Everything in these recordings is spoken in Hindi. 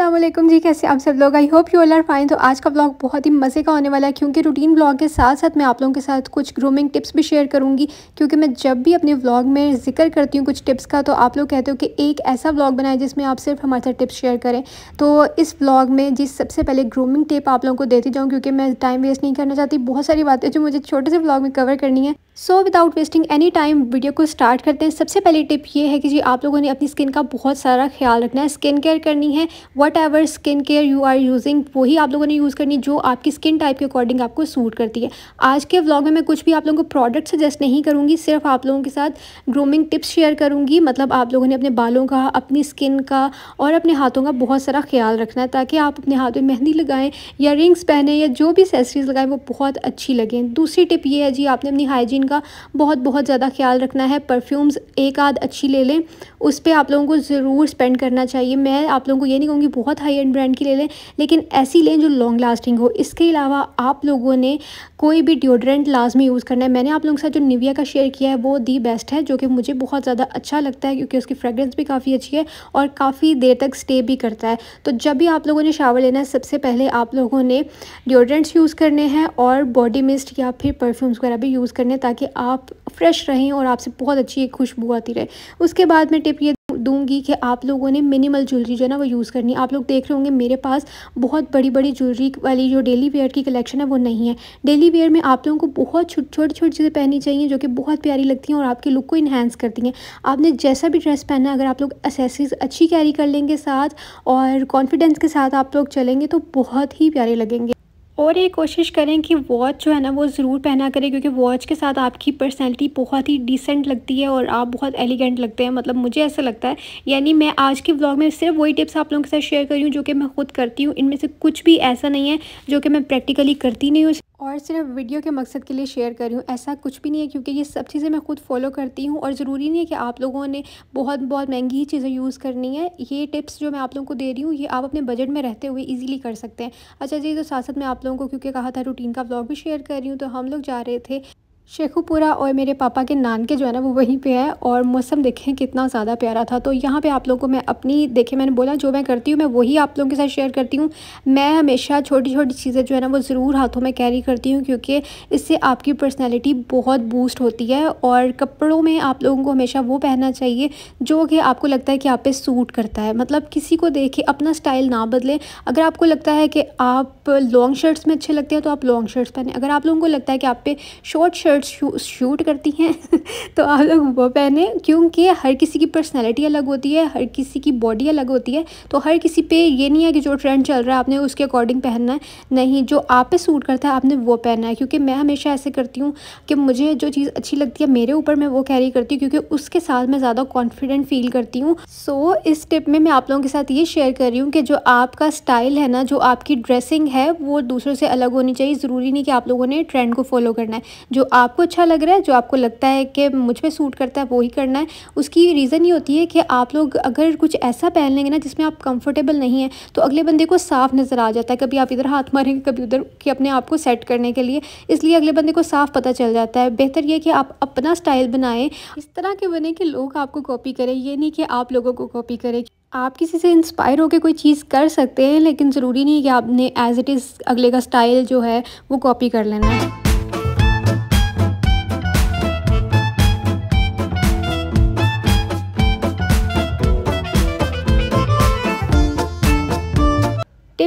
असलम जी, कैसे आप सब लोग? I hope you all are fine तो आज का ब्लॉग बहुत ही मज़े का होने वाला है, क्योंकि रूटीन ब्लॉग के साथ साथ मैं आप लोगों के साथ कुछ ग्रूमिंग टिप्स भी शेयर करूँगी, क्योंकि मैं जब भी अपने ब्लॉग में ज़िक्र करती हूँ कुछ टिप्स का तो आप लोग कहते हो कि एक ऐसा ब्लॉग बनाए जिसमें आप सिर्फ़ हमारे साथ टिप्स शेयर करें। तो इस ब्लॉग में जिस सबसे पहले ग्रूमिंग टिप आप लोगों को देती जाऊँ, क्योंकि मैं टाइम वेस्ट नहीं करना चाहती। बहुत सारी बातें जो मुझे छोटे से ब्लॉग में कवर करनी है। So without wasting any time video को स्टार्ट करते हैं। सबसे पहली टिप ये है कि जी, आप लोगों ने अपनी स्किन का बहुत सारा ख्याल रखना है। स्किन केयर करनी है। Whatever skin care you are using वही आप लोगों ने यूज़ करनी जो आपकी स्किन टाइप के अकॉर्डिंग आपको सूट करती है। आज के व्लॉग में मैं कुछ भी आप लोगों को प्रोडक्ट सजेस्ट नहीं करूँगी, सिर्फ़ आप लोगों के साथ ग्रूमिंग टिप्स शेयर करूँगी। मतलब आप लोगों ने अपने बालों का, अपनी स्किन का और अपने हाथों का बहुत सारा ख्याल रखना है, ताकि आप अपने हाथ में मेहंदी लगाएँ या रिंग्स पहने या जो भी सेसरीज लगाएँ, वो बहुत अच्छी लगें। दूसरी टिप ये है जी, आपने अपनी हाइजीन का बहुत बहुत ज़्यादा ख्याल रखना है। परफ्यूम्स एक आध अच्छी ले लें, उस पर आप लोगों को ज़रूर स्पेंड करना चाहिए। मैं आप लोगों को ये नहीं कहूँगी बहुत हाई एंड ब्रांड की ले लें, लेकिन ऐसी लें जो लॉन्ग लास्टिंग हो। इसके अलावा आप लोगों ने कोई भी डिओड्रेंट लाजमी यूज़ करना है। मैंने आप लोगों के साथ जो निविया का शेयर किया है, वो दी बेस्ट है, जो कि मुझे बहुत ज़्यादा अच्छा लगता है, क्योंकि उसकी फ्रेगरेंस भी काफ़ी अच्छी है और काफ़ी देर तक स्टे भी करता है। तो जब भी आप लोगों ने शावर लेना है, सबसे पहले आप लोगों ने डिओड्रेंट्स यूज़ करने हैं और बॉडी मिस्ट या फिर परफ्यूम्स वगैरह भी यूज़ करने ताकि आप फ्रेश रहें और आपसे बहुत अच्छी खुशबू आती रहे। उसके बाद में टिप ये दूँगी कि आप लोगों ने मिनिमल ज्वेलरी जो है ना वो यूज़ करनी आप लोग देख रहे होंगे मेरे पास बहुत बड़ी बड़ी ज्वेलरी वाली जो डेली वेयर की कलेक्शन है वो नहीं है। डेली वेयर में आप लोगों को बहुत छोटी छोटी छोटी चीज़ें पहननी चाहिए जो कि बहुत प्यारी लगती हैं और आपके लुक को इन्हेंस करती हैं। आपने जैसा भी ड्रेस पहना अगर आप लोग एसेसरीज अच्छी कैरी कर लेंगे साथ और कॉन्फिडेंस के साथ आप लोग चलेंगे तो बहुत ही प्यारे लगेंगे। और ये कोशिश करें कि वॉच जो है ना वो ज़रूर पहना करें, क्योंकि वॉच के साथ आपकी पर्सनैलिटी बहुत ही डिसेंट लगती है और आप बहुत एलिगेंट लगते हैं। मतलब मुझे ऐसा लगता है, यानी मैं आज के ब्लॉग में सिर्फ़ वही टिप्स आप लोगों के साथ शेयर कर रही हूँ जो कि मैं खुद करती हूँ। इनमें से कुछ भी ऐसा नहीं है जो कि मैं प्रैक्टिकली करती नहीं हूँ। और सिर्फ़ वीडियो के मकसद के लिए शेयर कर रही हूँ। ऐसा कुछ भी नहीं है क्योंकि ये सब चीज़ें मैं खुद फॉलो करती हूँ और ज़रूरी नहीं है कि आप लोगों ने बहुत बहुत महँगी ही चीज़ें यूज़ करनी है। ये टिप्स जो मैं आप लोगों को दे रही हूँ, ये आप अपने बजट में रहते हुए ईजिली कर सकते हैं। अच्छा जी तो साथ साथ मैं आप लोगों को, क्योंकि कहा था रूटीन का ब्लॉग भी शेयर कर रही हूँ तो हम लोग जा रहे थे शेखुपुरा और मेरे पापा के नान के जो है ना, वो वहीं पे है और मौसम देखें कितना ज़्यादा प्यारा था। तो यहाँ पे आप लोगों को मैं अपनी देखें मैंने बोला, जो मैं करती हूँ, मैं वही आप लोगों के साथ शेयर करती हूँ। मैं हमेशा छोटी छोटी चीज़ें जो है ना, वो ज़रूर हाथों में कैरी करती हूँ क्योंकि इससे आपकी पर्सनैलिटी बहुत बूस्ट होती है और कपड़ों में आप लोगों को हमेशा वो पहनना चाहिए जो कि आपको लगता है कि आप पे सूट करता है। मतलब किसी को देखे अपना स्टाइल ना बदलें। अगर आपको लगता है कि आप लॉन्ग शर्ट्स में अच्छे लगते हैं तो आप लॉन्ग शर्ट्स पहने। अगर आप लोगों को लगता है कि आप पे शॉर्ट शर्ट शर्ट्स शूट करती हैं। तो आप लोग वो पहने क्योंकि हर किसी की पर्सनैलिटी अलग होती है हर किसी की बॉडी अलग होती है तो हर किसी पे ये नहीं है कि जो ट्रेंड चल रहा है आपने उसके अकॉर्डिंग पहनना है नहीं जो आप पे सूट करता है आपने वो पहनना है क्योंकि मैं हमेशा ऐसे करती हूँ कि मुझे जो चीज़ अच्छी लगती है मेरे ऊपर मैं वो कैरी करती हूँ क्योंकि उसके साथ मैं ज़्यादा कॉन्फिडेंट फील करती हूँ। सो so, इस टिप में मैं आप लोगों के साथ ये शेयर कर रही हूँ कि जो आपका स्टाइल है ना जो आपकी ड्रेसिंग है वो दूसरों से अलग होनी चाहिए ज़रूरी नहीं कि आप लोगों ने ट्रेंड को फॉलो करना है। जो आपको अच्छा लग रहा है, जो आपको लगता है कि मुझ पर सूट करता है वो ही करना है, उसकी रीज़न ये होती है कि आप लोग अगर कुछ ऐसा पहन लेंगे ना, जिसमें आप कंफर्टेबल नहीं है तो अगले बंदे को साफ़ नज़र आ जाता है, कभी आप इधर हाथ मारेंगे, कभी उधर कि अपने आप को सेट करने के लिए। इसलिए अगले बंदे को साफ़ पता चल जाता है। बेहतर यह कि आप अपना स्टाइल बनाएँ। इस तरह के बने कि लोग आपको कॉपी करें, ये नहीं कि आप लोगों को कॉपी करें। आप किसी से इंस्पायर होकर कोई चीज़ कर सकते हैं, लेकिन ज़रूरी नहीं है कि आपने एज इट इज़ अगले का स्टाइल जो है, वो कॉपी कर लेना। है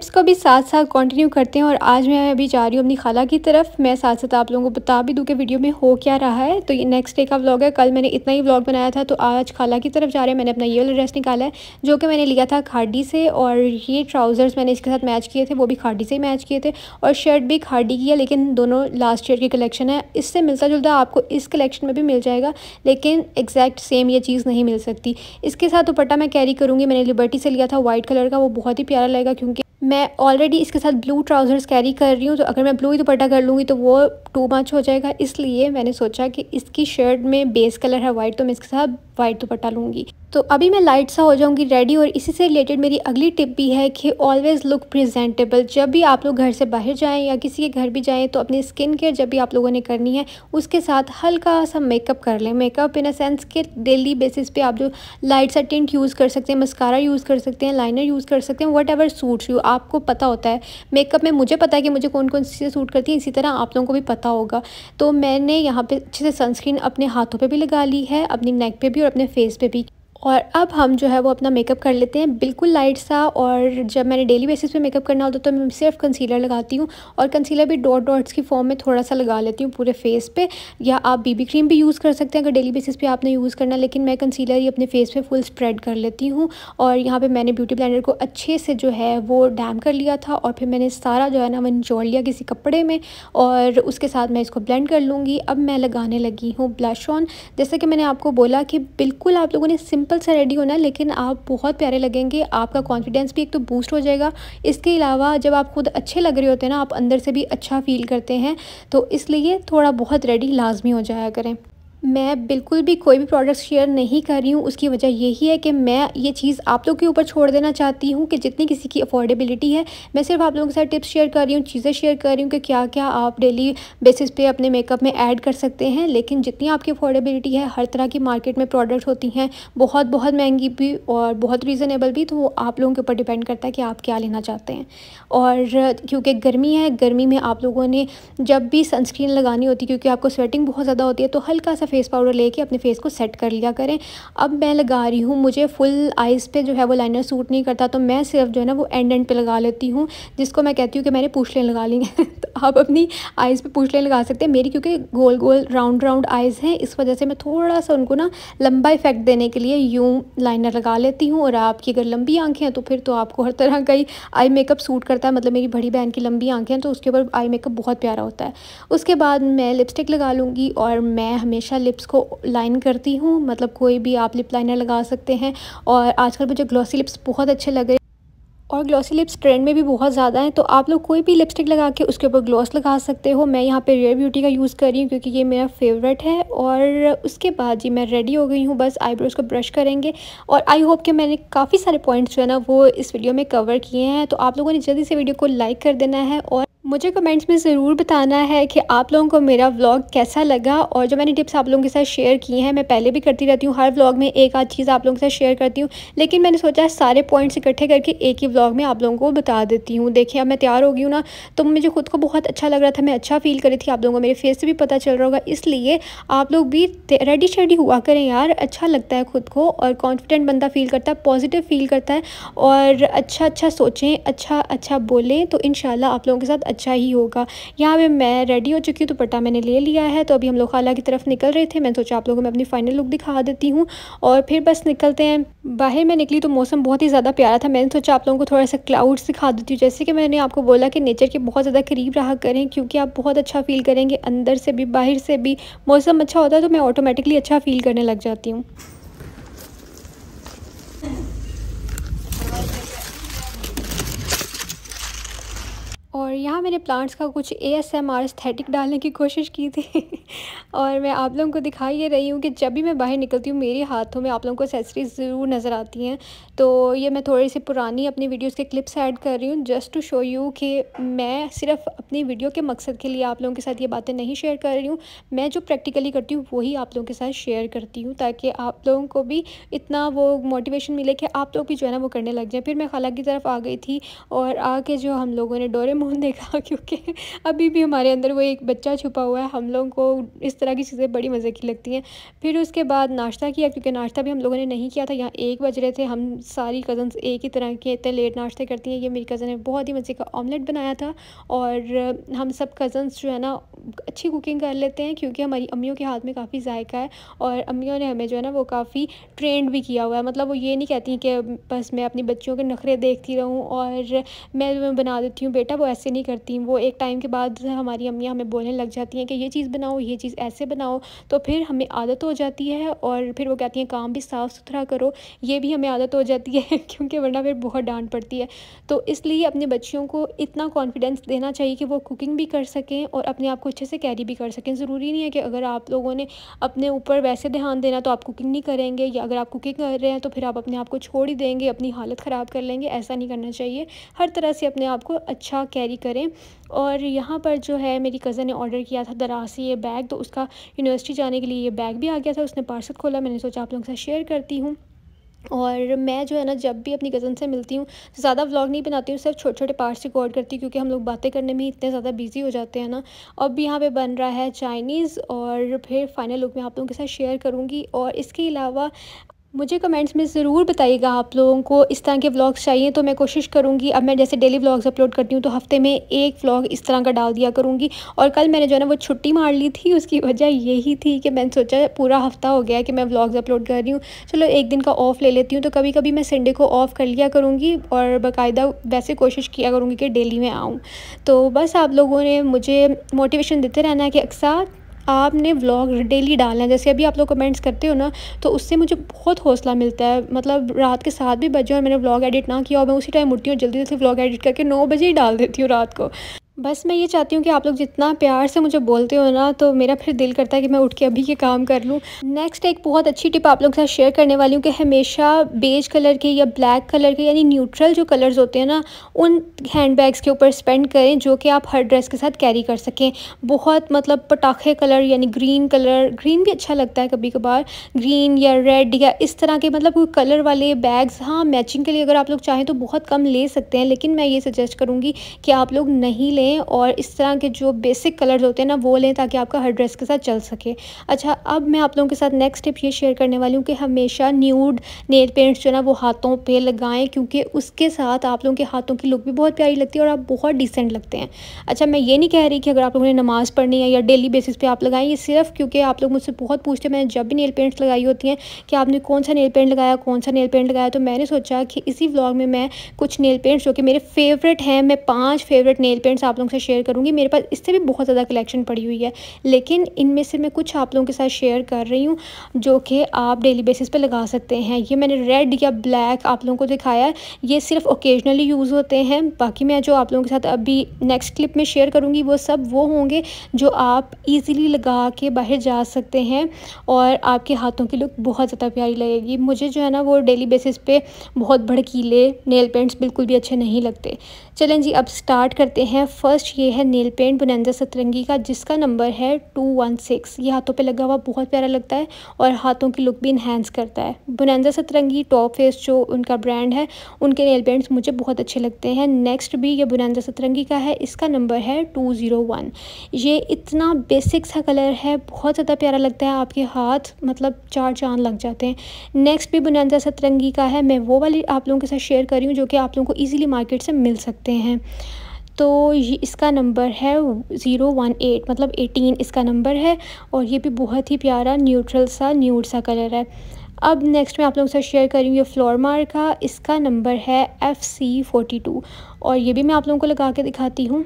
टिप्स को भी साथ साथ कंटिन्यू करते हैं और आज मैं अभी जा रही हूँ अपनी खाला की तरफ़। मैं साथ साथ आप लोगों को बता भी दूँ कि वीडियो में हो क्या रहा है। तो ये नेक्स्ट डे का व्लॉग है। कल मैंने इतना ही व्लॉग बनाया था तो आज खाला की तरफ़ जा रहे हैं। मैंने अपना ये वाला ड्रेस निकाला है, जो कि मैंने लिया था खाडी से और ये ट्राउज़र्स मैंने इसके साथ मैच किए थे, वो भी खाडी से ही मैच किए थे और शर्ट भी खाडी की है, लेकिन दोनों लास्ट ईयर की कलेक्शन है। इससे मिलता जुलता आपको इस कलेक्शन में भी मिल जाएगा, लेकिन एग्जैक्ट सेम ये चीज़ नहीं मिल सकती। इसके साथ दुपट्टा मैं कैरी करूँगी। मैंने लिबर्टी से लिया था वाइट कलर का, वो बहुत ही प्यारा लगेगा, क्योंकि मैं ऑलरेडी इसके साथ ब्लू ट्राउज़र्स कैरी कर रही हूँ तो अगर मैं ब्लू ही दुपट्टा कर लूँगी तो वो टू मच हो जाएगा। इसलिए मैंने सोचा कि इसकी शर्ट में बेस कलर है वाइट तो मैं इसके साथ वाइट दुपट्टा लूँगी। तो अभी मैं लाइट सा हो जाऊँगी रेडी और इसी से रिलेटेड मेरी अगली टिप भी है कि ऑलवेज़ लुक प्रेजेंटेबल जब भी आप लोग घर से बाहर जाएँ या किसी के घर भी जाएँ तो अपनी स्किन केयर जब भी आप लोगों ने करनी है, उसके साथ हल्का सा मेकअप कर लें। मेकअप इन अ सेंस के डेली बेसिस पे आप जो लाइट सा टिंट यूज़ कर सकते हैं मस्कारा यूज़ कर सकते हैं लाइनर यूज़ कर सकते हैं वट एवर सूट्स यू आपको पता होता है मेकअप में मुझे पता है कि मुझे कौन कौन सी चीज़ें सूट करती हैं, इसी तरह आप लोगों को भी पता होगा। तो मैंने यहाँ पे अच्छे से सनस्क्रीन अपने हाथों पे भी लगा ली है, अपनी नेक पे भी और अपने फेस पे भी। और अब हम जो है वो अपना मेकअप कर लेते हैं। बिल्कुल लाइट सा और जब मैंने डेली बेसिस पे मेकअप करना होता है तो मैं सिर्फ़ कंसीलर लगाती हूँ और कंसीलर भी डॉट डॉट्स की फॉर्म में थोड़ा सा लगा लेती हूँ पूरे फेस पे। या आप बीबी क्रीम भी यूज़ कर सकते हैं अगर डेली बेसिस पे आपने यूज़ करना लेकिन मैं कंसीलर ही अपने फेस पे फुल स्प्रेड कर लेती हूँ। और यहाँ पर मैंने ब्यूटी ब्लैंडर को अच्छे से जो है वो डैम कर लिया था और फिर मैंने सारा जो है ना मैंने जोड़ लिया किसी कपड़े में और उसके साथ मैं इसको ब्लेंड कर लूँगी। अब मैं लगाने लगी हूँ ब्लश ऑन जैसा कि मैंने आपको बोला कि बिल्कुल आप लोगों ने सिंपल सा रेडी होना है, लेकिन आप बहुत प्यारे लगेंगे, आपका कॉन्फिडेंस भी एक तो बूस्ट हो जाएगा। इसके अलावा जब आप खुद अच्छे लग रहे होते हैं ना, आप अंदर से भी अच्छा फील करते हैं तो इसलिए थोड़ा बहुत रेडी लाजमी हो जाया करें। मैं बिल्कुल भी कोई भी प्रोडक्ट शेयर नहीं कर रही हूँ, उसकी वजह यही है कि मैं ये चीज़ आप लोग के ऊपर छोड़ देना चाहती हूँ कि जितनी किसी की अफोर्डेबिलिटी है, मैं सिर्फ़ आप लोगों के साथ टिप्स शेयर कर रही हूँ, चीज़ें शेयर कर रही हूँ कि क्या क्या आप डेली बेसिस पे अपने मेकअप में ऐड कर सकते हैं, लेकिन जितनी आपकी अफोर्डेबिलिटी है, हर तरह की मार्केट में प्रोडक्ट होती हैं बहुत बहुत महँगी भी और बहुत रीज़नेबल भी तो वो आप लोगों के ऊपर डिपेंड करता है कि आप क्या लेना चाहते हैं। और क्योंकि गर्मी है, गर्मी में आप लोगों ने जब भी सनस्क्रीन लगानी होती है, क्योंकि आपको स्वेटिंग बहुत ज़्यादा होती है तो हल्का सा फेस पाउडर लेके अपने फेस को सेट कर लिया करें। अब मैं लगा रही हूँ, मुझे फुल आइज़ पे जो है वो लाइनर सूट नहीं करता तो मैं सिर्फ़ जो है ना वो एंड एंड पे लगा लेती हूँ, जिसको मैं कहती हूँ कि मैंने पूछलें लगा ली हैं। तो आप अपनी आइज़ पे पूछलें लगा सकते हैं। मेरी क्योंकि गोल गोल राउंड राउंड आइज़ हैं, इस वजह से मैं थोड़ा सा उनको ना लंबा इफ़ेक्ट देने के लिए यूँ लाइनर लगा लेती हूँ। और आपकी अगर लंबी आँखें हैं तो फिर तो आपको हर तरह का ही आई मेकअप सूट करता है। मतलब मेरी बड़ी बहन की लंबी आँखें हैं तो उसके ऊपर आई मेकअप बहुत प्यारा होता है। उसके बाद मैं लिपस्टिक लगा लूँगी और मैं हमेशा लिप्स को लाइन करती हूँ मतलब कोई भी आप लिप लाइनर लगा सकते हैं। और आजकल मुझे ग्लॉसी लिप्स बहुत अच्छे लग और ग्लॉसी लिप्स ट्रेंड में भी बहुत ज़्यादा हैं तो आप लोग कोई भी लिपस्टिक लगा के उसके ऊपर ग्लॉस लगा सकते हो। मैं यहाँ पे रेयर ब्यूटी का यूज़ कर रही हूँ, क्योंकि ये मेरा फेवरेट है। और उसके बाद जी मैं रेडी हो गई हूँ, बस आईब्रोज़ को ब्रश करेंगे। और आई होप कि मैंने काफ़ी सारे पॉइंट्स जो है ना, वो इस वीडियो में कवर किए हैं। तो आप लोगों ने जल्दी से वीडियो को लाइक कर देना है और मुझे कमेंट्स में ज़रूर बताना है कि आप लोगों को मेरा व्लॉग कैसा लगा और जो मैंने टिप्स आप लोगों के साथ शेयर की हैं, मैं पहले भी करती रहती हूँ, हर व्लॉग में एक आध चीज़ आप लोगों के साथ शेयर करती हूँ, लेकिन मैंने सोचा सारे पॉइंट्स इकट्ठे करके एक ही व्लॉग में आप लोगों को बता देती हूँ। देखिए, अब मैं तैयार हो गई हूँ ना तो मुझे खुद को बहुत अच्छा लग रहा था, मैं अच्छा फील करी थी आप लोगों को, मेरे फेस से भी पता चल रहा होगा, इसलिए आप लोग भी रेडी शेडी हुआ करें यार अच्छा लगता है खुद को और कॉन्फिडेंट बंदा फील करता है पॉजिटिव फील करता है और अच्छा अच्छा सोचें अच्छा अच्छा बोलें तो इन आप लोगों के साथ अच्छा ही होगा। यहाँ पे मैं रेडी हो चुकी हूँ, दुपट्टा मैंने ले लिया है तो अभी हम लोग खाला की तरफ़ निकल रहे थे। मैं सोचा आप लोगों को मैं अपनी फाइनल लुक दिखा देती हूँ। और फिर बस निकलते हैं। बाहर मैं निकली तो मौसम बहुत ही ज़्यादा प्यारा था। मैंने सोचा आप लोगों को थोड़ा सा क्लाउड्स दिखा देती हूँ। जैसे कि मैंने आपको बोला कि नेचर के बहुत ज़्यादा करीब रहा करें, क्योंकि आप बहुत अच्छा फील करेंगे। अंदर से भी, बाहर से भी मौसम अच्छा होता है तो मैं ऑटोमेटिकली अच्छा फील करने लग जाती हूँ। और यहाँ मैंने प्लांट्स का कुछ A S M R aesthetic डालने की कोशिश की थी। और मैं आप लोगों को दिखा ये रही हूँ कि जब भी मैं बाहर निकलती हूँ, मेरे हाथों में आप लोगों को एसेसरीज ज़रूर नज़र आती हैं। तो ये मैं थोड़ी सी पुरानी अपनी वीडियोस के क्लिप्स ऐड कर रही हूँ जस्ट टू शो यू कि मैं सिर्फ़ अपनी वीडियो के मकसद के लिए आप लोगों के साथ ये बातें नहीं शेयर कर रही हूँ। मैं जो प्रैक्टिकली करती हूँ, वही आप लोगों के साथ शेयर करती हूँ, ताकि आप लोगों को भी इतना वो मोटिवेशन मिले कि आप लोग भी जो है ना वो करने लग जाए। फिर मैं खाला की तरफ़ आ गई थी और आके जो हम लोगों ने डोरे देखा क्योंकि अभी भी हमारे अंदर वो एक बच्चा छुपा हुआ है, हम लोगों को इस तरह की चीज़ें बड़ी मज़े की लगती हैं। फिर उसके बाद नाश्ता किया, क्योंकि नाश्ता भी हम लोगों ने नहीं किया था, यहाँ एक बज रहे थे, हम सारी कज़न्स एक ही तरह के इतने लेट नाश्ते करती हैं। ये मेरी कज़न ने बहुत ही मज़े का ऑमलेट बनाया था और हम सब कज़न्स जो है ना अच्छी कुकिंग कर लेते हैं क्योंकि हमारी अम्मियों के हाथ में काफ़ी जायका है और अम्मियों ने हमें जो है ना वो काफ़ी ट्रेंड भी किया हुआ है। मतलब वो ये नहीं कहती कि बस मैं अपनी बच्चियों के नखरे देखती रहूँ और मैं बना देती हूँ। बेटा वो ऐसे नहीं करती। वो एक टाइम के बाद हमारी अम्मियाँ हमें बोलने लग जाती हैं कि ये चीज़ बनाओ, ये चीज़ ऐसे बनाओ। तो फिर हमें आदत हो जाती है और फिर वो कहती हैं, काम भी साफ़ सुथरा करो। ये भी हमें आदत हो जाती है क्योंकि वरना फिर बहुत डांट पड़ती है। तो इसलिए अपने बच्चियों को इतना कॉन्फिडेंस देना चाहिए कि वो कुकिंग भी कर सकें और अपने आप को अच्छे से कैरी भी कर सकें। ज़रूरी नहीं है कि अगर आप लोगों ने अपने ऊपर वैसे ध्यान देना तो आप कुकिंग नहीं करेंगे या अगर आप कुकिंग कर रहे हैं तो फिर आप अपने आप को छोड़ ही देंगे, अपनी हालत ख़राब कर लेंगे। ऐसा नहीं करना चाहिए। हर तरह से अपने आप को अच्छा कैरी करें। और यहाँ पर जो है, मेरी कज़न ने ऑर्डर किया था दरासी ये बैग तो उसका यूनिवर्सिटी जाने के लिए ये बैग भी आ गया था। उसने पार्सल खोला। मैंने सोचा आप लोगों के साथ शेयर करती हूँ। और मैं जो है ना, जब भी अपनी कज़न से मिलती हूँ, ज़्यादा व्लॉग नहीं बनाती हूँ, सिर्फ़ छोटे छोटे पार्ट्स रिकॉर्ड करती हूँ, क्योंकि हम लोग बातें करने में इतने ज़्यादा बिज़ी हो जाते हैं ना। अब भी यहाँ पे बन रहा है चाइनीज़ और फिर फाइनल लुक मैं आप लोगों के साथ शेयर करूँगी। और इसके अलावा मुझे कमेंट्स में ज़रूर बताइएगा आप लोगों को इस तरह के व्लॉग्स चाहिए तो मैं कोशिश करूँगी। अब मैं जैसे डेली व्लॉग्स अपलोड करती हूँ तो हफ़्ते में एक व्लॉग इस तरह का डाल दिया करूँगी। और कल मैंने जो है ना, वो छुट्टी मार ली थी, उसकी वजह यही थी कि मैंने सोचा पूरा हफ़्ता हो गया कि मैं व्लॉग्स अपलोड कर रही हूँ। चलो, एक दिन का ऑफ़ ले लेती हूँ तो कभी कभी मैं संडे को ऑफ़ कर लिया करूँगी और बाकायदा वैसे कोशिश किया करूँगी कि डेली में आऊँ। तो बस आप लोगों ने मुझे मोटिवेशन देते रहना कि अक्सर आपने व्लॉग डेली डालना है। जैसे अभी आप लोग कमेंट्स करते हो ना तो उससे मुझे बहुत हौसला मिलता है। मतलब रात के साथ भी बजे और मैंने व्लॉग एडिट ना किया और मैं उसी टाइम उठती हूँ, जल्दी जल्दी व्लॉग एडिट करके नौ बजे ही डाल देती हूँ रात को। बस मैं ये चाहती हूँ कि आप लोग जितना प्यार से मुझे बोलते हो ना तो मेरा फिर दिल करता है कि मैं उठ के अभी के काम कर लूँ। नेक्स्ट एक बहुत अच्छी टिप आप लोग के साथ शेयर करने वाली हूँ कि हमेशा बेज कलर के या ब्लैक कलर के, यानी न्यूट्रल जो कलर्स होते हैं ना, उन हैंड बैग्स के ऊपर स्पेंड करें जो कि आप हर ड्रेस के साथ कैरी कर सकें। बहुत मतलब पटाखे कलर यानी ग्रीन कलर ग्रीन भी अच्छा लगता है कभी कभार ग्रीन या रेड या इस तरह के मतलब कोई कलर वाले बैग्स हाँ मैचिंग के लिए अगर आप लोग चाहें तो बहुत कम ले सकते हैं, लेकिन मैं ये सजेस्ट करूँगी कि आप लोग नहीं लें। और इस तरह के जो बेसिक कलर्स होते हैं ना, वो लें ताकि आपका हर ड्रेस के साथ चल सके। अच्छा अब मैं आप लोगों के साथ नेक्स्ट टिप ये शेयर करने वाली हूँ कि हमेशा न्यूड नेल पेंट्स जो ना, वो हाथों पे लगाएँ, क्योंकि उसके साथ आप लोगों के हाथों की लुक भी बहुत प्यारी लगती है और आप बहुत डिसेंट लगते हैं। अच्छा मैं ये नहीं कह रही कि अगर आप लोगों ने नमाज़ पढ़नी है या डेली बेसिस पे आप लगाएँ, ये सिर्फ़ क्योंकि आप लोग मुझसे बहुत पूछते हैं, मैंने जब भी नेल पेंट्स लगाई होती हैं कि आपने कौन सा नेल पेंट लगाया, कौन सा नेल पेंट लगाया तो मैंने सोचा कि इसी व्लॉग में मैं कुछ नेल पेंट्स जो कि मेरे फेवरेट हैं, मैं पाँच फेवरेट नेल पेंट्स आप लोगों से शेयर करूँगी। मेरे पास इससे भी बहुत ज़्यादा कलेक्शन पड़ी हुई है। लेकिन इनमें से मैं कुछ आप लोगों के साथ शेयर कर रही हूँ, जो कि आप डेली बेसिस पे लगा सकते हैं। ये मैंने रेड या ब्लैक आप लोगों को दिखाया है। ये सिर्फ़ ओकेजनली यूज़ होते हैं। बाकी मैं जो आप लोगों के साथ अभी नेक्स्ट क्लिप में शेयर करूँगी, वो सब वो होंगे, जो आप ईज़िली लगा के बाहर जा सकते हैं और आपके हाथों की लुक बहुत ज़्यादा प्यारी लगेगी। मुझे जो है ना, वो डेली बेसिस पे बहुत भड़कीले नेल पेंट्स बिल्कुल भी अच्छे नहीं लगते। चलें जी, अब स्टार्ट करते हैं। फ़र्स्ट ये है नेल पेंट बुनंदा सतरंगी का, जिसका नंबर है टू वन सिक्स ये हाथों पे लगा हुआ बहुत प्यारा लगता है और हाथों की लुक भी इन्हेंस करता है। बुनंदा सतरंगी टॉप फेस जो उनका ब्रांड है, उनके नेल पेंट्स मुझे बहुत अच्छे लगते हैं। नेक्स्ट भी ये बुनंदा सतरंगी का है, इसका नंबर है टू ज़ीरो वन ये इतना बेसिक सा कलर है, बहुत ज़्यादा प्यारा लगता है आपके हाथ मतलब चार चाँद लग जाते हैं। नेक्स्ट भी बुनंदा सतरंगी का है, मैं वो वाली आप लोगों के साथ शेयर कर रही हूँ जो कि आप लोगों को ईजिली मार्केट से मिल सकते हैं। तो ये इसका नंबर है ज़ीरो वन एट मतलब एटीन इसका नंबर है और ये भी बहुत ही प्यारा, न्यूट्रल सा, न्यूड सा कलर है। अब नेक्स्ट मैं आप लोगों से शेयर करूँगी फ्लोर मार का, इसका नंबर है एफ़ सी फोर्टी टू और ये भी मैं आप लोगों को लगा के दिखाती हूँ।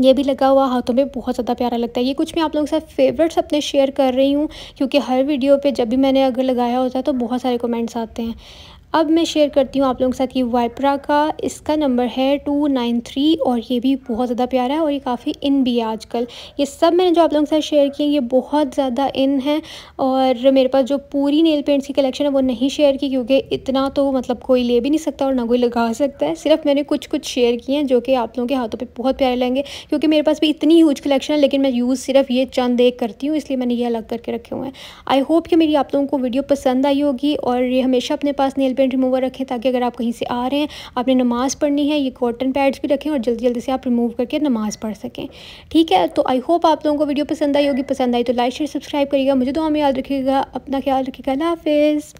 ये भी लगा हुआ हाथों में बहुत ज़्यादा प्यारा लगता है। ये कुछ मैं आप लोगों के साथ फेवरेट्स अपने शेयर कर रही हूँ, क्योंकि हर वीडियो पे जब भी मैंने अगर लगाया होता है तो बहुत सारे कमेंट्स आते हैं। अब मैं शेयर करती हूँ आप लोगों के साथ ये वाइपरा का। इसका नंबर है टू नाइन थ्री और ये भी बहुत ज़्यादा प्यारा है और ये काफ़ी इन भी है आजकल। ये सब मैंने जो आप लोगों के साथ शेयर किए ये बहुत ज़्यादा इन है और मेरे पास जो पूरी नेल पेंट्स की कलेक्शन है, वो नहीं शेयर की क्योंकि इतना तो मतलब कोई ले भी नहीं सकता और ना कोई लगा सकता है। सिर्फ़ मैंने कुछ कुछ शेयर किए हैं जो कि आप लोगों के हाथों पर बहुत प्यारे लगेंगे क्योंकि मेरे पास भी इतनी ह्यूज कलेक्शन है, लेकिन मैं यूज़ सिर्फ़ ये चंद एक करती हूँ, इसलिए मैंने ये अलग करके रखे हुए हैं। आई होप कि मेरी आप लोगों को वीडियो पसंद आई होगी और ये हमेशा अपने पास नेल पेंट रिमूवर रखें ताकि अगर आप कहीं से आ रहे हैं, आपने नमाज़ पढ़नी है, ये कॉटन पैड्स भी रखें और जल्दी जल्दी से आप रिमूव करके नमाज़ पढ़ सकें। ठीक है? तो आई होप आप लोगों को वीडियो पसंद आई होगी। पसंद आई तो लाइक शेयर सब्सक्राइब करिएगा। मुझे तो हमें याद रखिएगा। अपना ख्याल रखिएगा। अल्लाह हाफिज़।